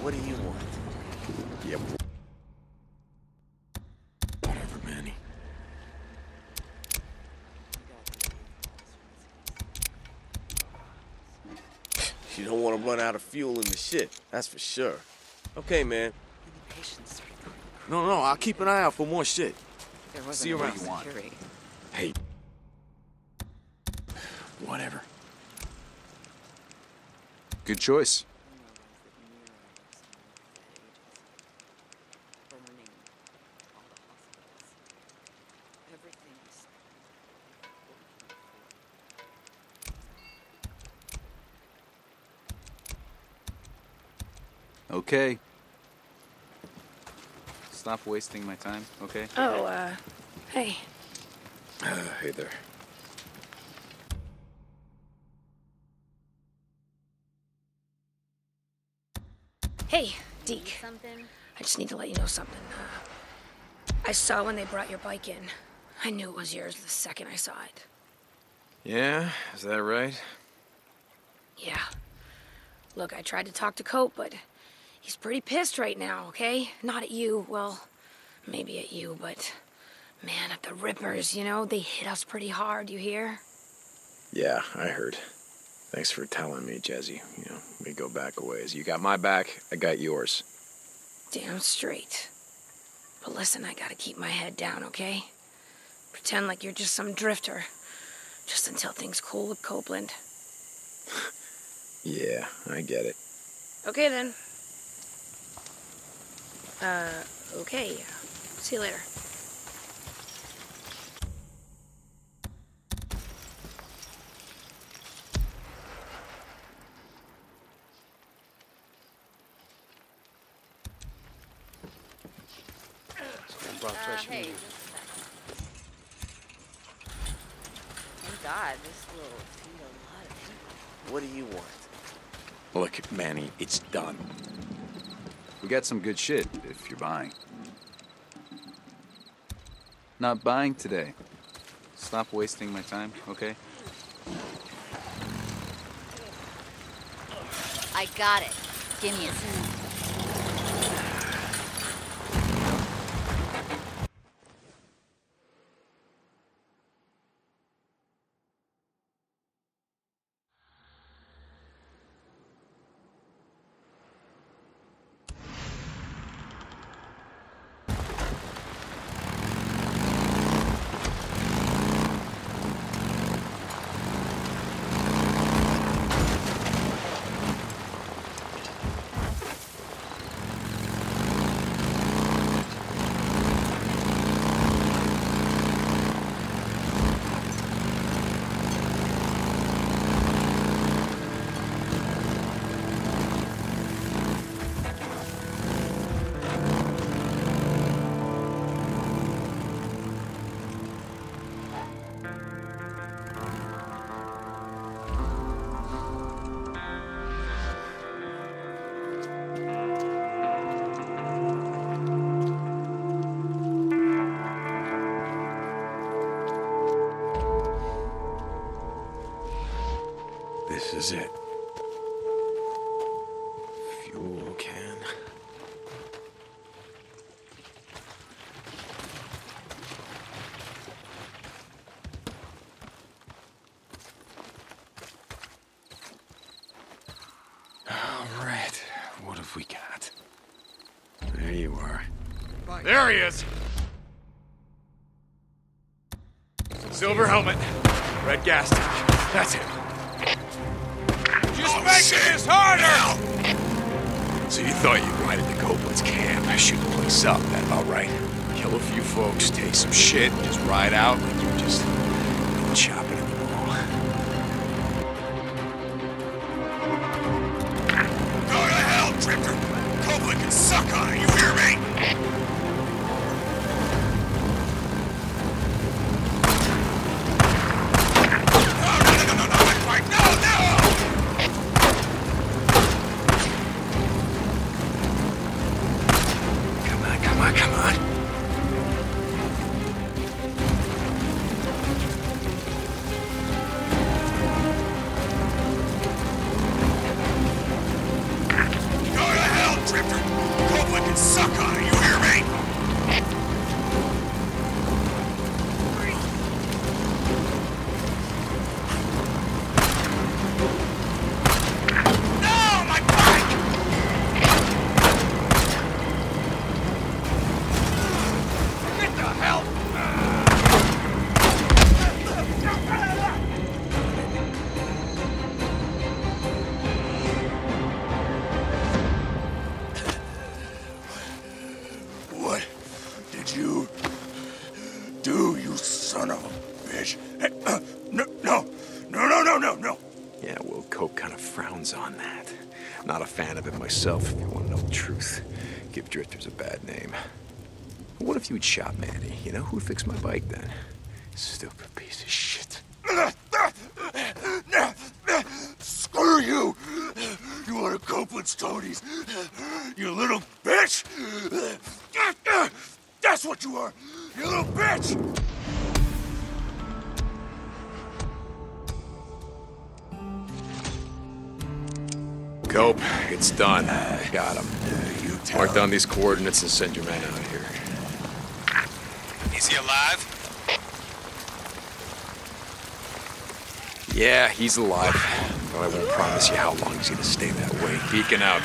What do you want? Yep. Whatever, Manny. You don't want to run out of fuel in the shit, that's for sure. Okay, man. No, no, I'll keep an eye out for more shit. See you around. security. Hey. Whatever. Good choice. Okay. Stop wasting my time, okay? Oh, uh, hey. Uh, hey there. Hey, Deke. I just need to let you know something. Uh, I saw when they brought your bike in. I knew it was yours the second I saw it. Yeah, is that right? Yeah. Look, I tried to talk to Cope, but he's pretty pissed right now, okay? Not at you, well, maybe at you, but man, at the Rippers, you know, they hit us pretty hard, you hear? Yeah, I heard. Thanks for telling me, Jesse. You know, we go back a ways. You got my back, I got yours. Damn straight. But listen, I gotta keep my head down, okay? Pretend like you're just some drifter. Just until things cool with Copeland. Yeah, I get it. Okay then. Uh, okay. See you later. Brought fresh hey, meat. just a. Thank God, this will feed a lot of people. What do you want? Look, Manny, it's done. We got some good shit if you're buying. Not buying today. Stop wasting my time, okay? I got it. Give me a can. All right, what have we got? There you are. There he is. Silver helmet, red gas tank. That's him. Just oh, making this harder. So you thought you'd ride into Copeland's camp, shoot the place up, that about right? Kill a few folks, take some shit, just ride out like you're just chopping What if you had shot Manny? You know, who'd fix my bike then? Stupid piece of shit. Screw you! You want to Copeland's Tony's? You little bitch! That's what you are! You little bitch! Cope, it's done. Uh, got him. Mark down these coordinates and send your man out here. Is he alive? Yeah, he's alive. But I won't promise you how long he's gonna stay that way. Deacon out.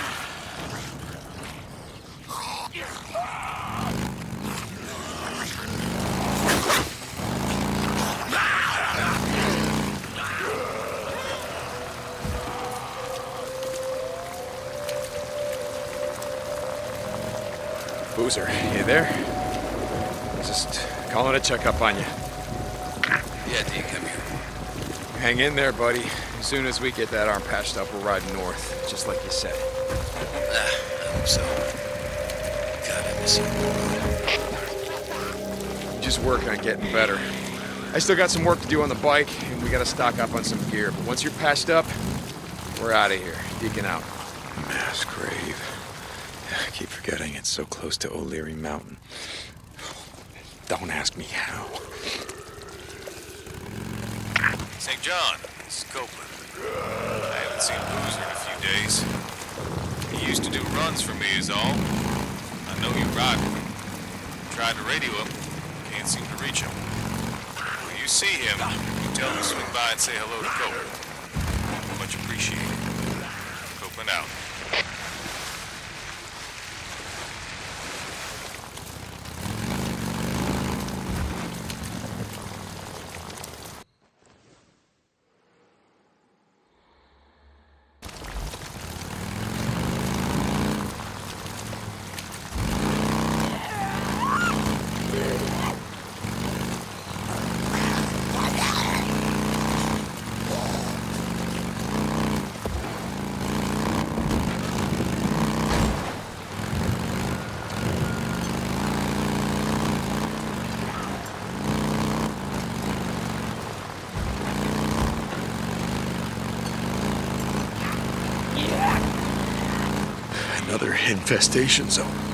Boozer, you there? Calling to check up on you. Yeah, D, come here. Hang in there, buddy. As soon as we get that arm patched up, we're riding north, just like you said. Ah, I hope so. God, I miss you. Just working on getting better. I still got some work to do on the bike, and we gotta stock up on some gear. But once you're patched up, we're out of here. Deacon out. Mass grave. I keep forgetting it's so close to O'Leary Mountain. Don't ask me how. St. John, is Copeland. I haven't seen Boozer in a few days. He used to do runs for me is all. I know you ride with him. Tried to radio him. Can't seem to reach him. When you see him, you tell him to swing by and say hello to Cope. Much appreciated. Copeland out. Another infestation zone.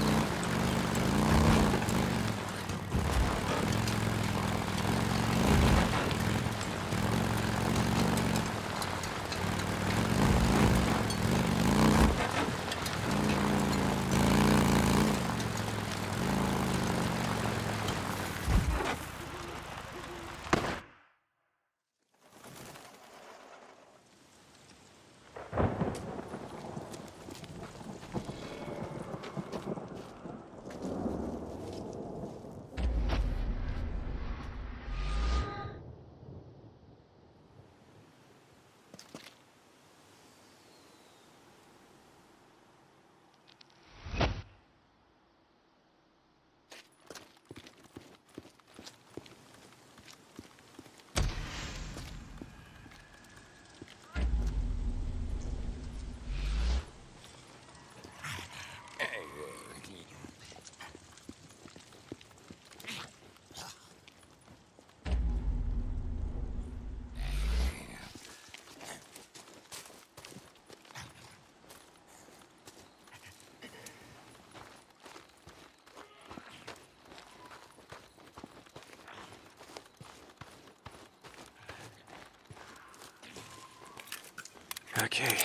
Okay.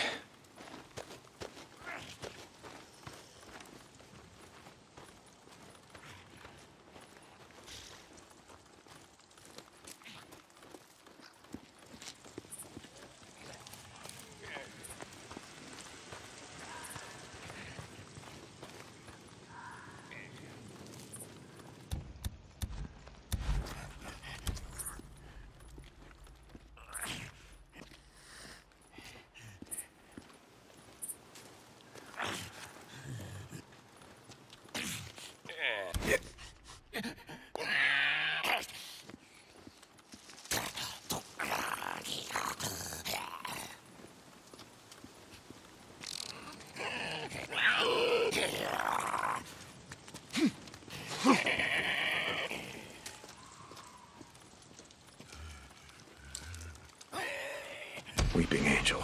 Weeping Angel.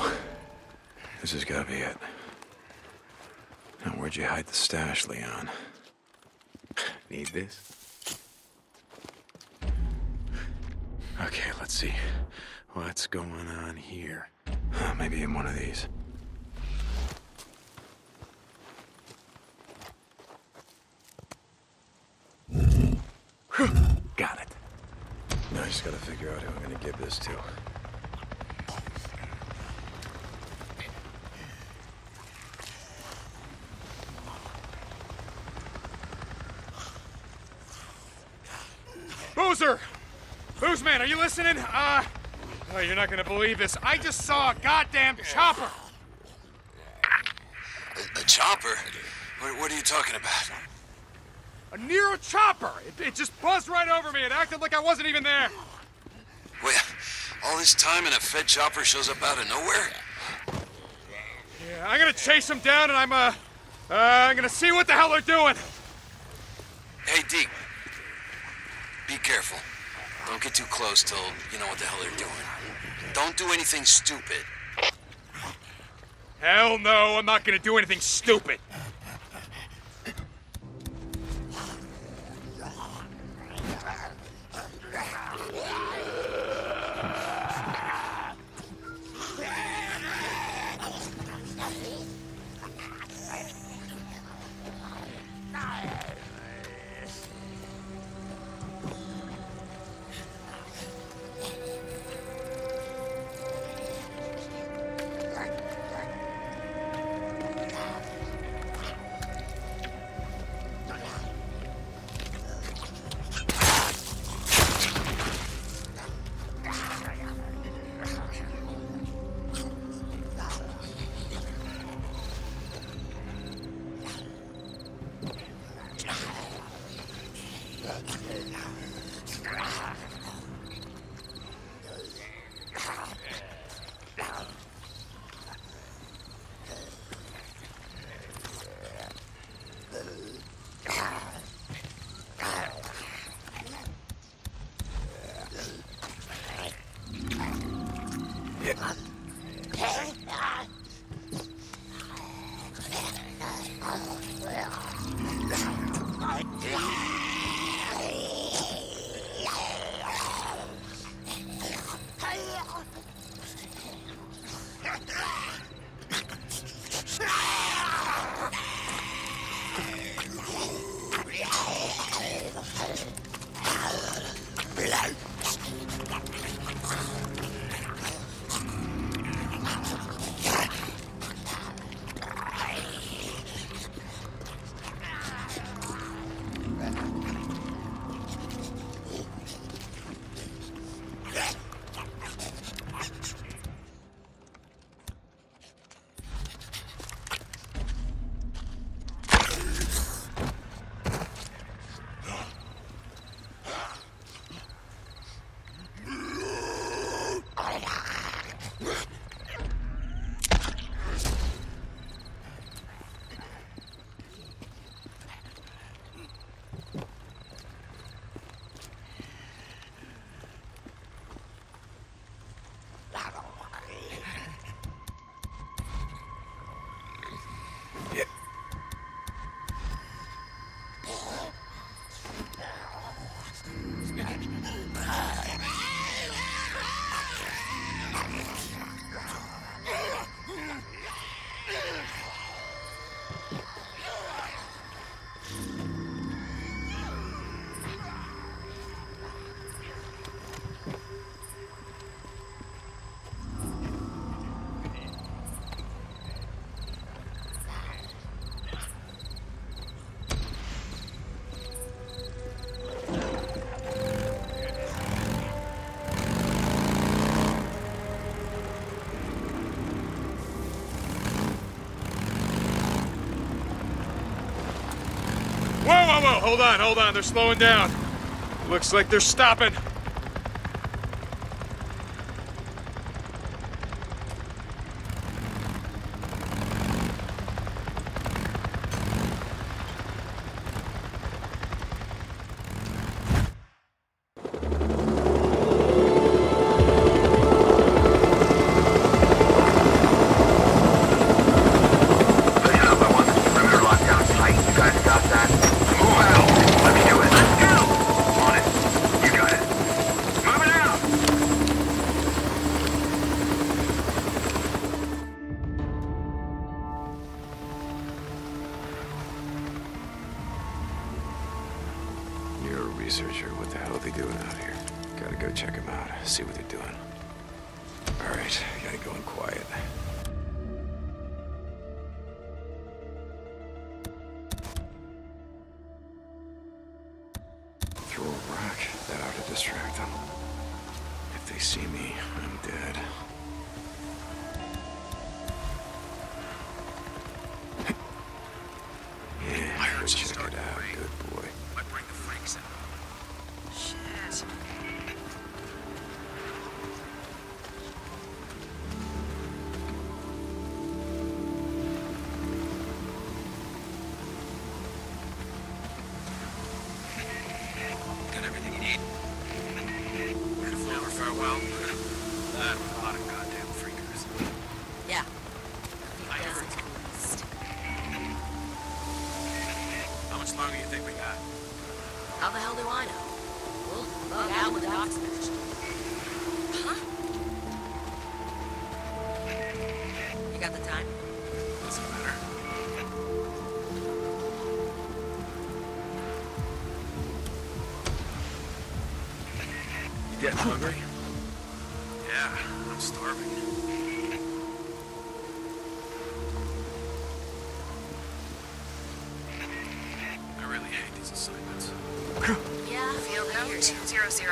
This has got to be it. Now, where'd you hide the stash, Leon? Need this? See. What's going on here? Maybe in one of these. Got it. Now I just gotta figure out who I'm gonna give this to. Boozer! Boozman, are you listening? Uh, oh, you're not gonna believe this. I just saw a goddamn chopper! A, a chopper? What, what are you talking about? A Nero chopper! It, it just buzzed right over me. It acted like I wasn't even there. Wait, all this time and a Fed chopper shows up out of nowhere? Yeah, I'm gonna chase them down and I'm, uh, uh, I'm gonna see what the hell they're doing. Hey, Deke. Be careful. Don't get too close till you know what the hell they're doing. Don't do anything stupid. Hell no, I'm not gonna do anything stupid. Whoa! Hold on, hold on. They're slowing down. Looks like they're stopping. Researcher. What the hell are they doing out here? Gotta go check them out, see what they're doing. All right, gotta go in quiet. You getting hungry? Yeah, I'm starving. I really hate these assignments. Yeah. Field note 2000.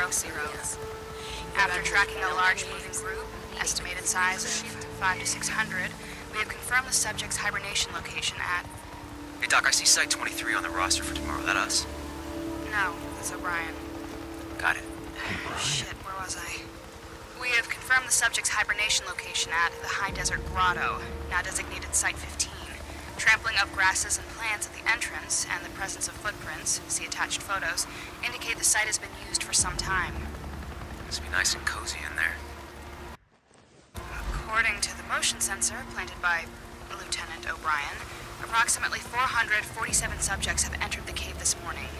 After tracking a large moving group, estimated size of 5 to 600, we have confirmed the subject's hibernation location at. Hey, Doc, I see Site 23 on the roster for tomorrow. That us? No, that's O'Brien. Got it. Shit, where was I? We have confirmed the subject's hibernation location at the High Desert Grotto, now designated Site 15. Trampling of grasses and plants at the entrance and the presence of footprints, see attached photos, indicate the site has been used for some time. Must be nice and cozy in there. According to the motion sensor planted by Lieutenant O'Brien, approximately 447 subjects have entered the cave this morning.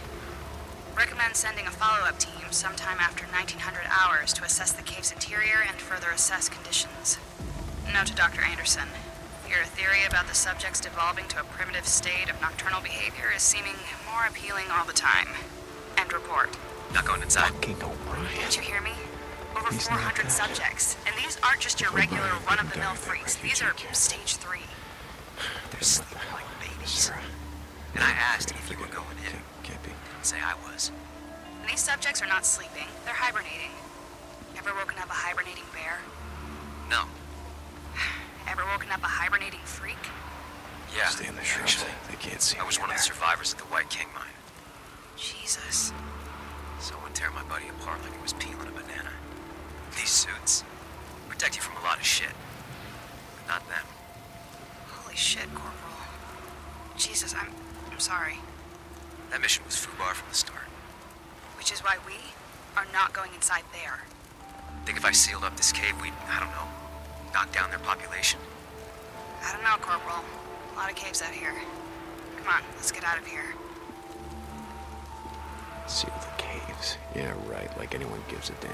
Recommend sending a follow-up team sometime after 1900 hours to assess the cave's interior and further assess conditions. Note to Dr. Anderson. Your theory about the subjects devolving to a primitive state of nocturnal behavior is seeming more appealing all the time. End report. Not going inside. Fucking O'Brien. Did you hear me? Over He's 400 that. subjects. And these aren't just your regular run-of-the-mill freaks. These are kid. stage three. They're sleeping like babies. Sarah, And I asked if you were going out. in. Can't, can't be. Didn't say I was. And these subjects are not sleeping. They're hibernating. Ever woken up a hibernating bear? No. Ever woken up a hibernating freak? Yeah. Stay in the shrubs. actually. They can't see I was one in of the survivors at the White King mine. Jesus. So I would tear my buddy apart like it was peeling a banana. These suits protect you from a lot of shit. But not them. Holy shit, Corporal. Jesus, I'm... I'm sorry. That mission was FUBAR from the start. Which is why we are not going inside there. Think if I sealed up this cave, we'd, I don't know, knock down their population? I don't know, Corporal. A lot of caves out here. Come on, let's get out of here. Seal the caves. Yeah, right. Like anyone gives a damn.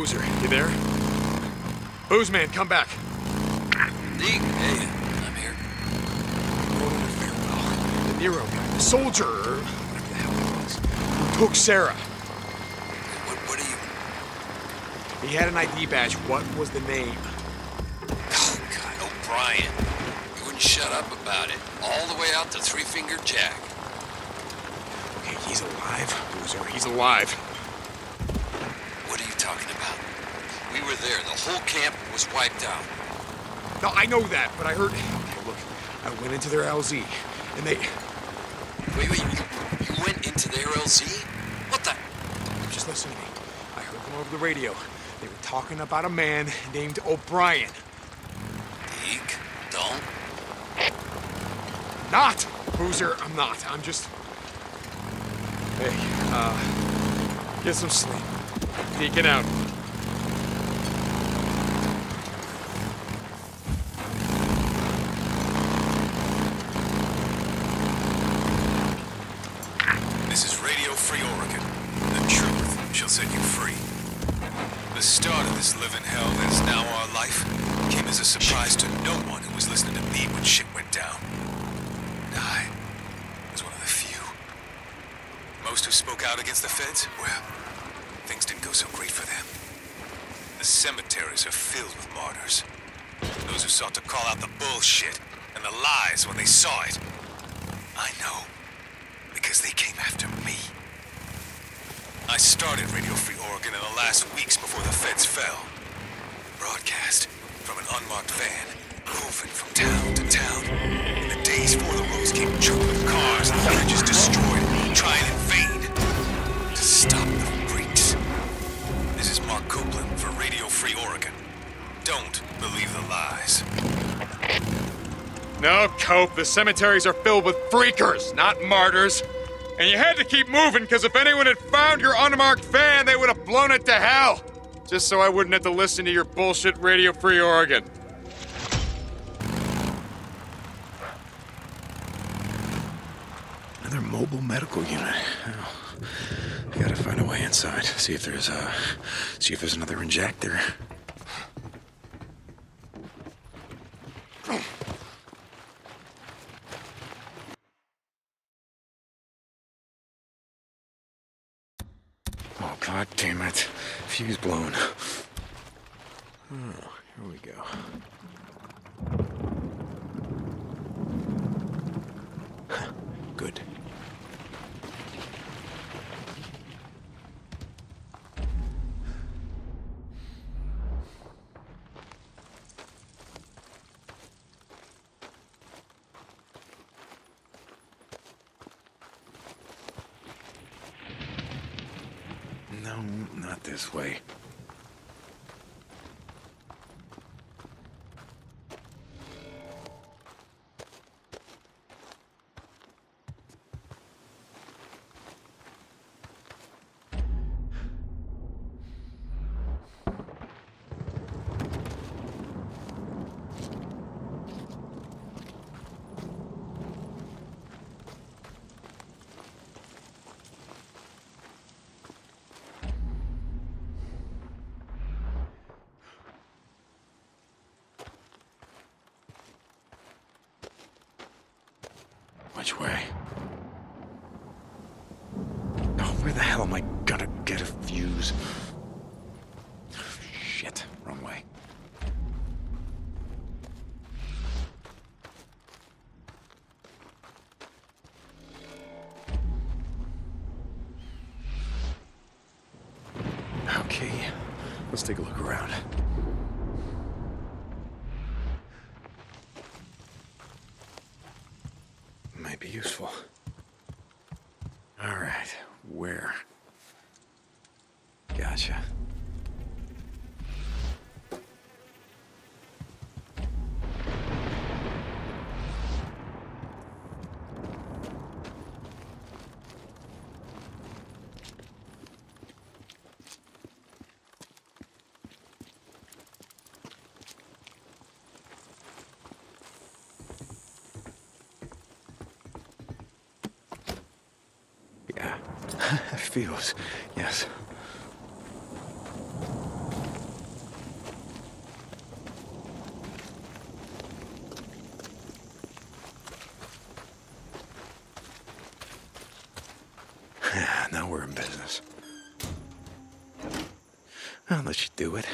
Boozer, you there? Booze man, come back. Deke, hey, I'm here. Roland Farewell, the Nero guy, the soldier, whatever the hell he was, who took Sarah. What, what are you... He had an ID badge. What was the name? Oh, God, O'Brien. You wouldn't shut up about it. All the way out to Three Finger Jack. Okay, he's alive, Boozer. He's alive. What are you talking about? We were there. The whole camp was wiped out. No, I know that, but I heard. Okay, look, I went into their LZ, and they. Wait, wait, you, you went into their LZ? What the? Just listen to me. I heard them over the radio. They were talking about a man named O'Brien. Deke, don't. Not! Boozer, I'm not. I'm just. Hey, uh. Get some sleep. Deacon out. Free Oregon. Don't believe the lies. No, Cope, the cemeteries are filled with freakers, not martyrs. And you had to keep moving, because if anyone had found your unmarked van, they would have blown it to hell. Just so I wouldn't have to listen to your bullshit Radio Free Oregon. Another mobile medical unit. Gotta find a way inside. See if there's a. See if there's another injector. Oh, god damn it. Fuse blown. Oh, here we go. Good. No, not this way. Which way? Oh, where the hell am I gonna get a fuse? Shit, wrong way. Okay, let's take a look around. Might be useful. All right, where? Gotcha. Yeah, feels, yes. Yeah, now we're in business. I'll let you do it.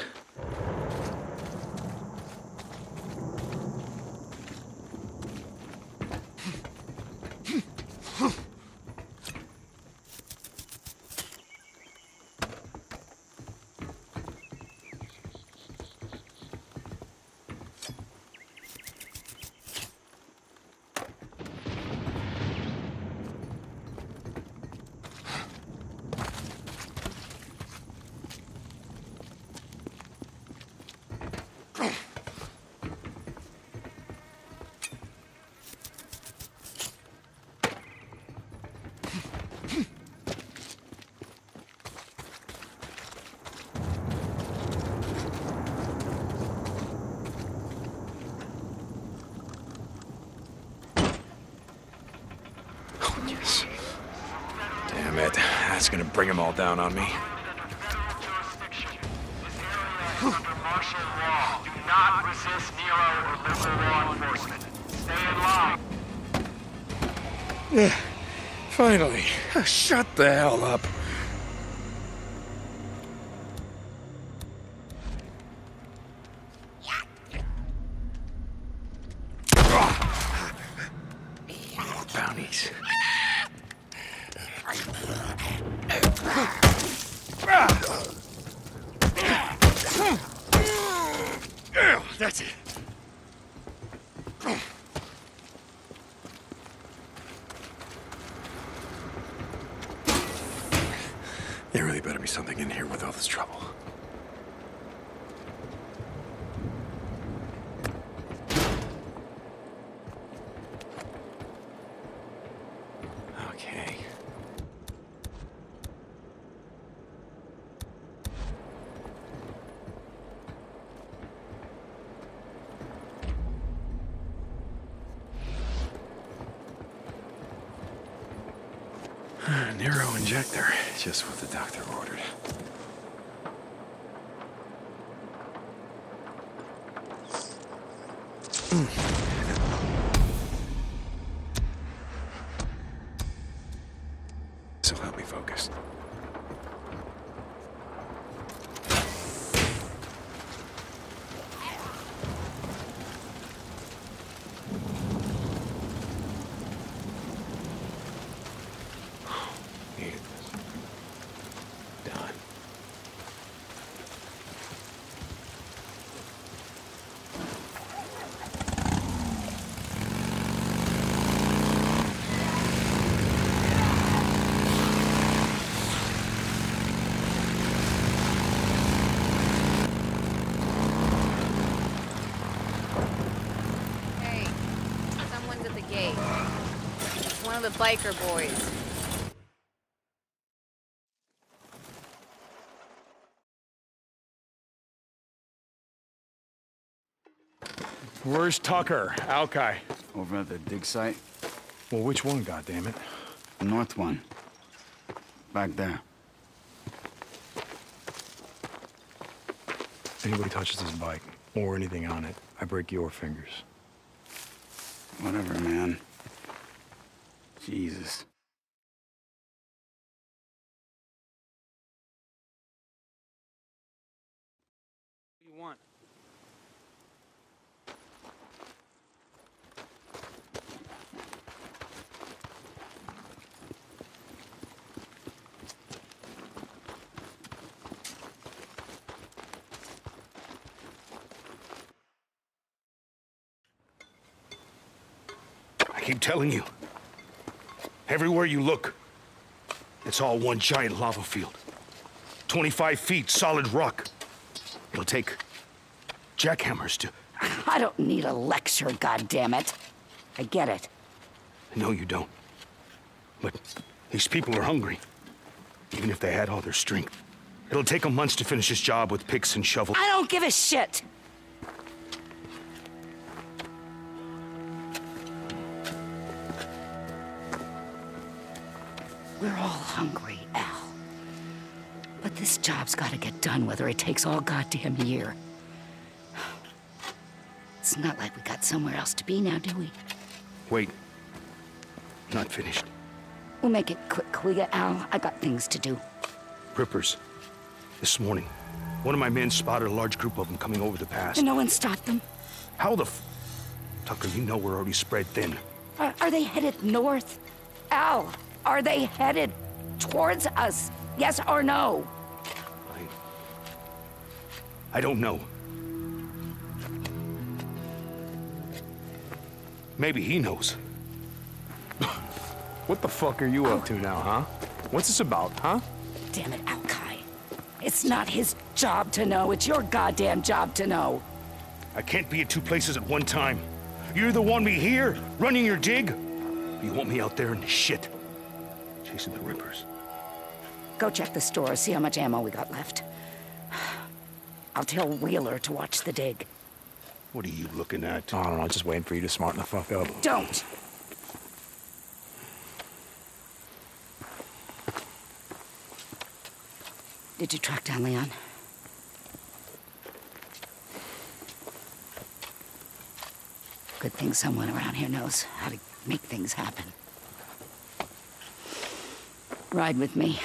Yes. Damn it. That's gonna bring them all down on me. Yeah. Finally. Shut the hell up. Bounties. That's it. There really better be something in here with all this trouble. Okay. Nero injector, just what the doctor ordered. So help me focus. Needed this. Done. Hey, someone's at the gate. It's one of the biker boys. Where's Tucker? Alkai. Over at the dig site? Well, which one, goddammit? The north one. Back there. Anybody touches this bike, or anything on it, I break your fingers. Whatever, man. Jesus. you want? I keep telling you. Everywhere you look, it's all one giant lava field. 25 feet solid rock. It'll take jackhammers to. I don't need a lecture, goddammit. I get it. No, you don't. But these people are hungry. Even if they had all their strength. It'll take them months to finish this job with picks and shovels. I don't give a shit. We're all hungry, Al. But this job's gotta get done whether it takes all goddamn year. It's not like we got somewhere else to be now, do we? Wait. Not finished. We'll make it quick, will ya, Al? I got things to do. Rippers. This morning, one of my men spotted a large group of them coming over the pass. And no one stopped them? How the f... Tucker, you know we're already spread thin. Are, are they headed north? Al, are they headed towards us? Yes or no? I don't know. Maybe he knows. What the fuck are you up to now, huh? What's this about, huh? Damn it, Alkai. It's not his job to know. It's your goddamn job to know. I can't be at two places at one time. You either want me here, running your dig, or you want me out there in the shit, chasing the Rippers. Go check the store, see how much ammo we got left. I'll tell Wheeler to watch the dig. What are you looking at? I don't know, just waiting for you to smarten the fuck up. Don't! Did you track down Leon? Good thing someone around here knows how to make things happen. Ride with me.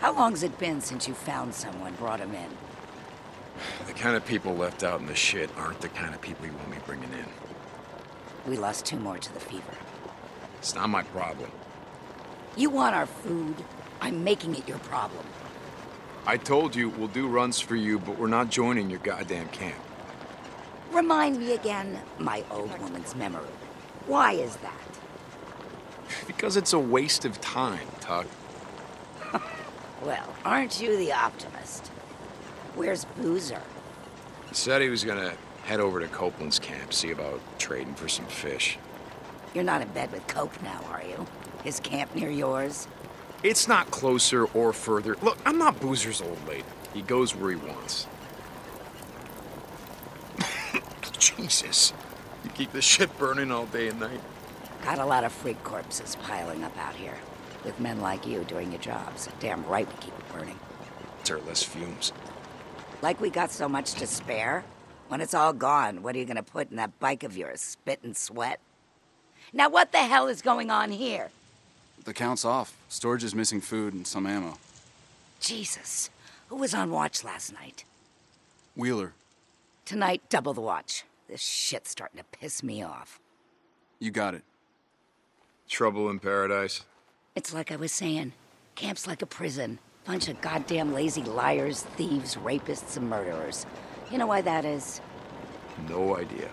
How long's it been since you found someone, brought him in? The kind of people left out in the shit aren't the kind of people you want me bringing in. We lost two more to the fever. It's not my problem. You want our food? I'm making it your problem. I told you we'll do runs for you, but we're not joining your goddamn camp. Remind me again, my old woman's memory. Why is that? Because it's a waste of time, Tuck. Well, aren't you the optimist? Where's Boozer? He said he was gonna head over to Copeland's camp, see about trading for some fish. You're not in bed with Cope now, are you? His camp near yours? It's not closer or further. Look, I'm not Boozer's old lady. He goes where he wants. Jesus. You keep this shit burning all day and night. Got a lot of freak corpses piling up out here. With men like you doing your jobs. Damn right we keep it burning. There are less fumes. Like we got so much to spare? When it's all gone, what are you gonna put in that bike of yours? Spit and sweat? Now what the hell is going on here? The count's off. Storage is missing food and some ammo. Jesus. Who was on watch last night? Wheeler, Tonight, double the watch. This shit's starting to piss me off. you got it. Trouble in paradise. It's like I was saying. Camp's like a prison. Bunch of goddamn lazy liars, thieves, rapists, and murderers. You know why that is? No idea.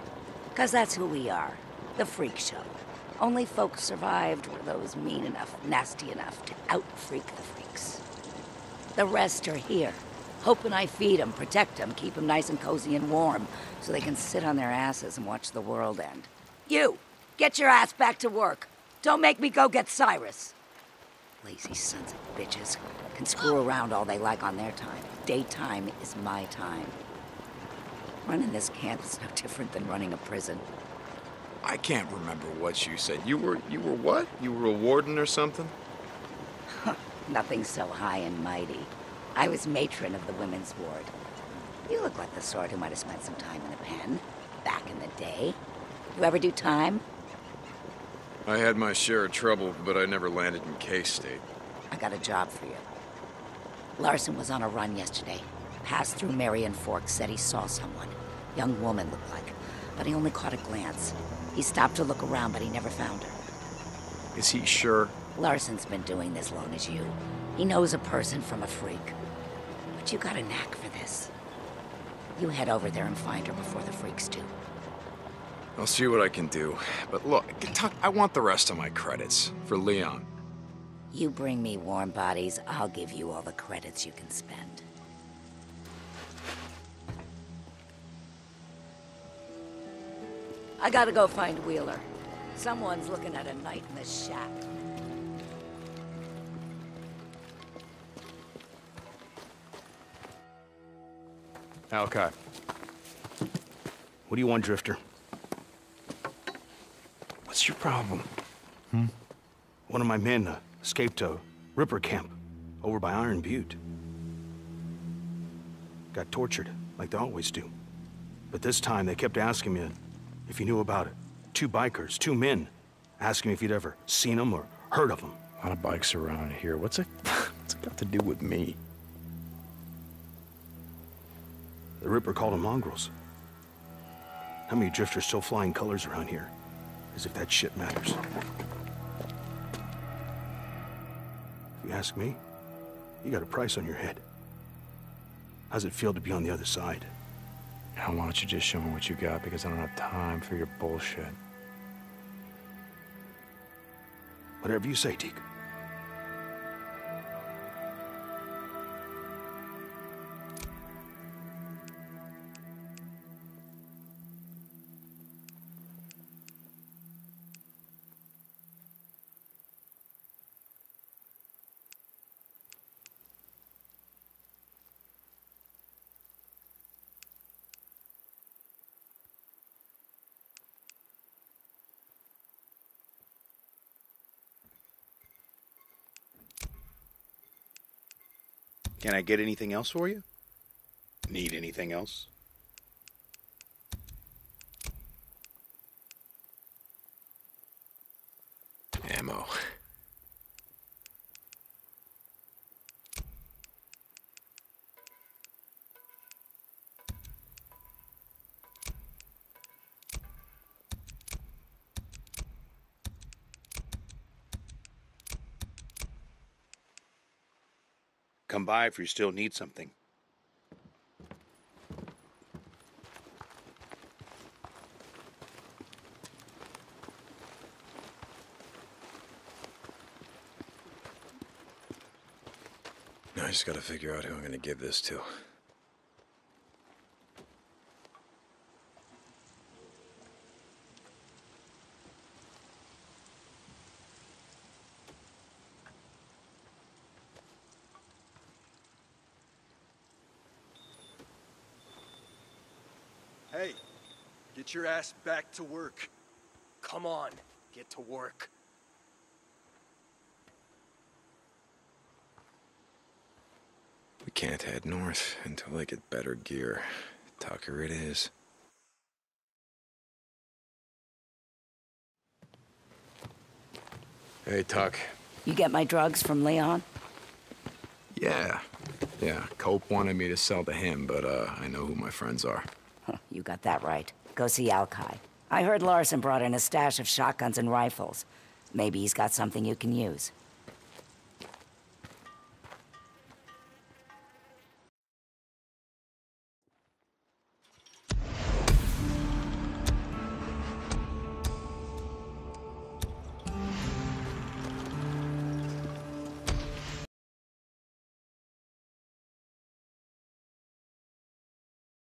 Because that's who we are. The freak show. Only folks survived were those mean enough, nasty enough to out-freak the freaks. The rest are here. Hoping I feed them, protect them, keep them nice and cozy and warm, so they can sit on their asses and watch the world end. You! Get your ass back to work! Don't make me go get Cyrus! Lazy sons of bitches can screw around all they like on their time. Daytime is my time. Running this camp is no different than running a prison. I can't remember what you said. You were you were what? You were a warden or something? Nothing so high and mighty. I was matron of the women's ward. You look like the sort who might have spent some time in a pen, back in the day. You ever do time? I had my share of trouble, but I never landed in K-State. I got a job for you. Larson was on a run yesterday. Passed through Marion Fork, said he saw someone. Young woman looked like, but he only caught a glance. He stopped to look around, but he never found her. Is he sure? Larson's been doing this long as you. He knows a person from a freak. But you got a knack for this. You head over there and find her before the freaks do. I'll see what I can do. But look, I want the rest of my credits for Leon. You bring me warm bodies, I'll give you all the credits you can spend. I gotta go find Wheeler. Someone's looking at a night in the shack. Alkai. What do you want, Drifter? What's your problem? Hmm? One of my men uh, escaped a Ripper camp over by Iron Butte. Got tortured, like they always do. But this time they kept asking me If you knew about it. Two bikers, two men. Asking if you'd ever seen them or heard of them. A lot of bikes around here. What's it, what's it got to do with me? The Ripper called them mongrels. How many drifters still flying colors around here? As if that shit matters. If you ask me, you got a price on your head. How's it feel to be on the other side? Now, why don't you just show me what you got, because I don't have time for your bullshit. Whatever you say, Deke. Can I get anything else for you? Need anything else? Come by if you still need something. I just gotta figure out who I'm gonna give this to. Hey, get your ass back to work. Come on, get to work. We can't head north until I get better gear. Tucker it is. Hey, Tuck. You get my drugs from Leon? Yeah. Yeah, Cope wanted me to sell to him, but uh, I know who my friends are. You got that right. Go see Alkai. I heard Larson brought in a stash of shotguns and rifles. Maybe he's got something you can use.